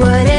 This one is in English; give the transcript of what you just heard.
What